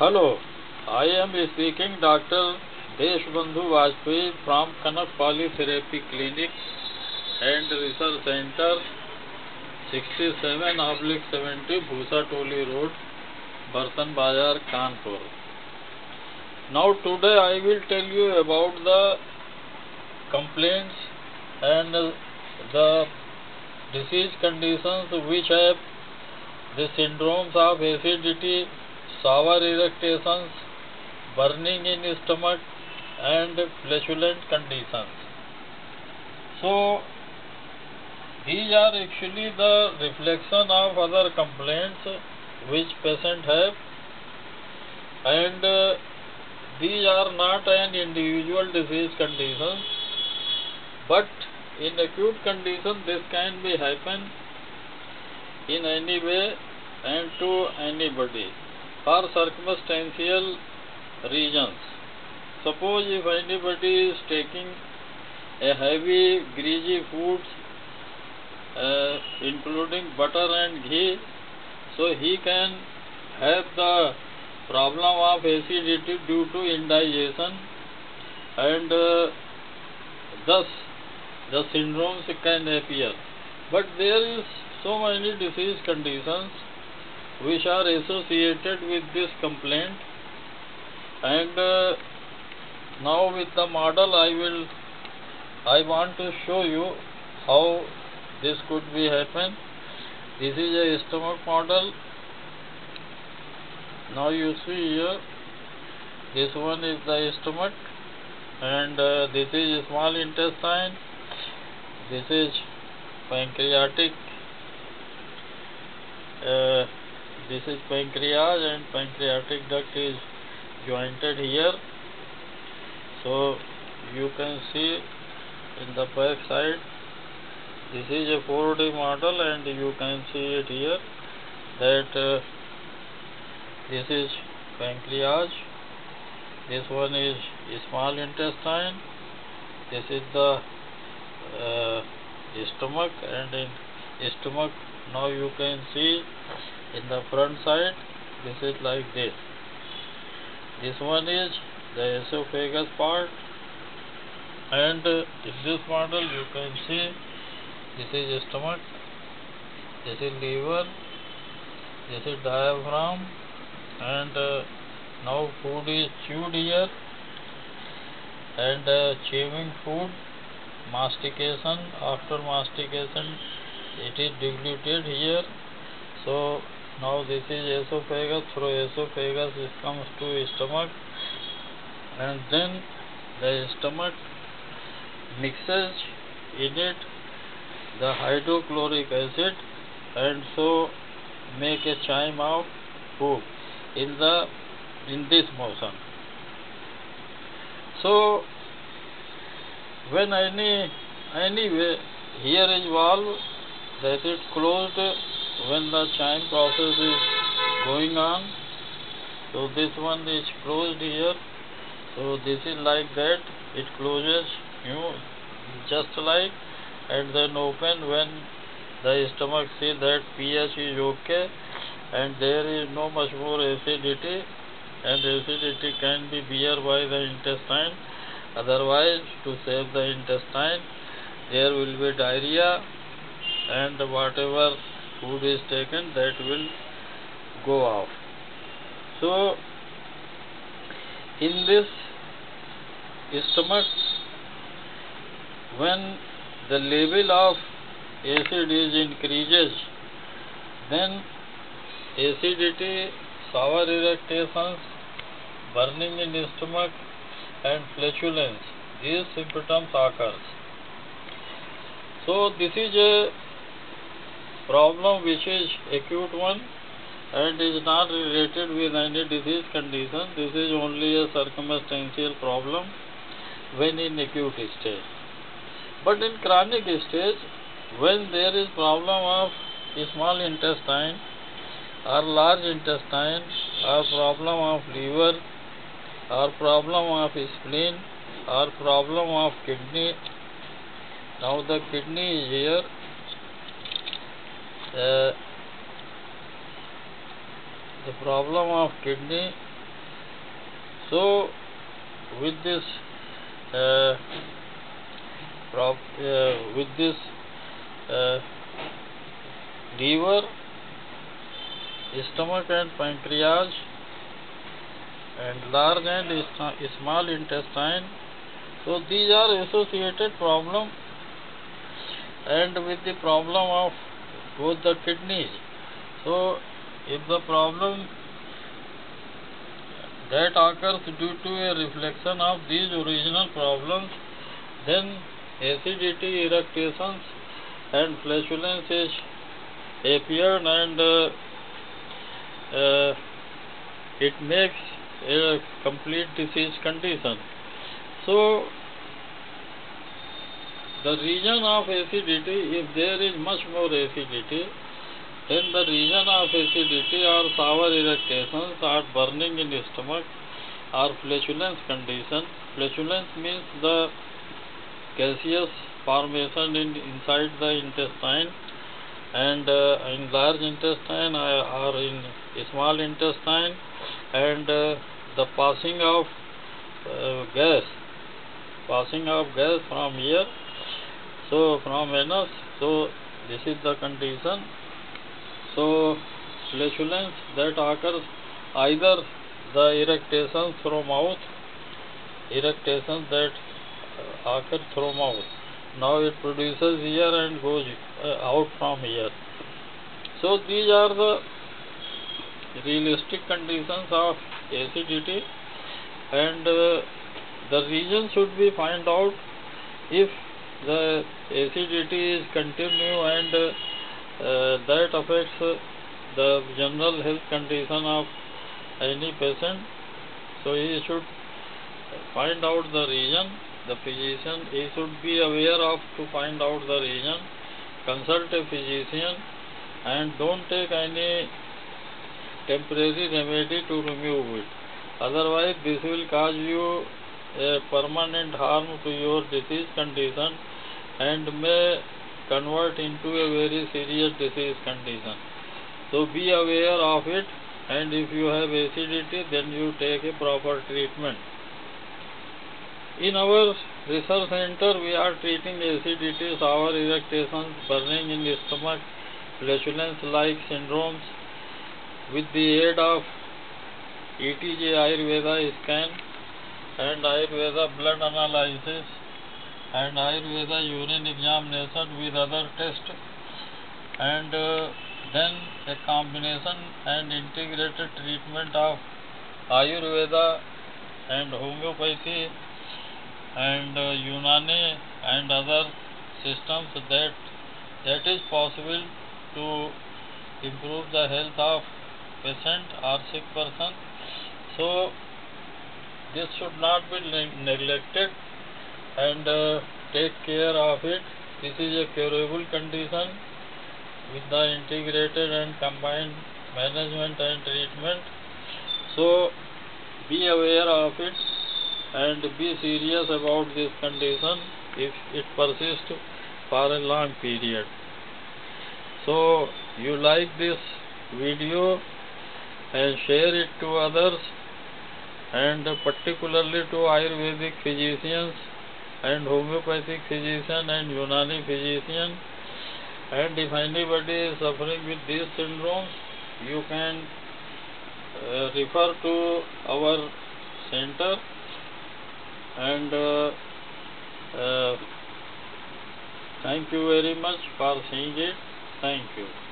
Hello, I am speaking Dr. Deshbandhu Bajpai from Kanak Polytherapy Clinic and Research Center, 67 oblique 70 Bhusa Toli Road, Bartan Bazar, Kanpur. Now today I will tell you about the complaints and the disease conditions which have the syndromes of acidity, sour irritations, burning in stomach and flatulent conditions. So these are actually the reflection of other complaints which patient have and uh, these are not an individual disease condition but in acute condition this can be happen in any way and to anybody for circumstantial reasons. Suppose if anybody is taking a heavy greasy foods uh, including butter and ghee so he can have the problem of acidity due to indigestion and uh, thus the syndromes can appear but there is so many disease conditions which are associated with this complaint. And uh, now with the model I will I want to show you how this could be happen. This is a stomach model. Now you see here this one is the stomach and uh, this is small intestine. This is pancreatic. Uh, this is pancreas and pancreatic duct is jointed here. So you can see in the back side this is a 4D model and you can see it here that uh, this is pancreas. This one is small intestine. This is the uh, stomach and in stomach now you can see in the front side this is like this. This one is the esophagus part and in this model you can see this is stomach this is liver this is diaphragm and uh, now food is chewed here and uh, chewing food mastication after mastication it is diluted here. So now this is esophagus. Through esophagus it comes to stomach. And then the stomach mixes in it the hydrochloric acid and so make a chyme of poop in the in this motion. So when any anyway here is valve that is closed when the chyme process is going on so this one is closed here. So this is like that. It closes you know, just like and then open when the stomach see that pH is okay and there is no much more acidity and acidity can be bear by the intestine. Otherwise to save the intestine there will be diarrhea and whatever food is taken that will go off. So in this stomach when the level of acid is increases then acidity sour irritations burning in stomach and flatulence these symptoms occurs. So this is a problem which is acute one and is not related with any disease condition. This is only a circumstantial problem when in acute stage. But in chronic stage when there is problem of small intestine or large intestine or problem of liver or problem of spleen or problem of kidney. Now the kidney is here the problem of kidney So, with this uh, prop, uh, with this uh, liver, stomach and pancreas and large and small intestine. So these are associated problem and with the problem of both the kidneys. So if the problem that occurs due to a reflection of these original problems, then acidity, irritations and flatulences appear and uh, uh, it makes a complete disease condition. So, the region of acidity, if there is much more acidity, then the region of acidity or sour irritations or burning in the stomach or flatulence condition. Flatulence means the gaseous formation in, inside the intestine and uh, in large intestine or in small intestine and uh, the passing of uh, gas passing of gas from here so from anus so this is the condition. So flatulence that occurs either the irritations through mouth irritations that occur through mouth. Now it produces here and goes uh, out from here so these are the realistic conditions of acidity and uh, the reason should be find out if the acidity is continue and uh, that affects the general health condition of any patient. So he should find out the reason. The physician he should be aware of to find out the reason. Consult a physician and don't take any temporary remedy to remove it. Otherwise this will cause you a permanent harm to your disease condition and may convert into a very serious disease condition. So be aware of it and if you have acidity then you take a proper treatment. In our research center, we are treating acidity, sour irritations, burning in the stomach, flatulence-like syndromes. With the aid of ETG Ayurveda scan and Ayurveda blood analysis and Ayurveda urine examination with other tests and uh, then a combination and integrated treatment of Ayurveda and homeopathy and uh, Unani and other systems that that is possible to improve the health of patient or sick person. So this should not be neglected and uh, take care of it. This is a curable condition with the integrated and combined management and treatment. So be aware of it and be serious about this condition if it persists for a long period. So you like this video and share it to others and particularly to Ayurvedic physicians and homeopathic physician and Unani physician and if anybody is suffering with these syndromes you can uh, refer to our center and uh, uh, thank you very much for seeing it. Thank you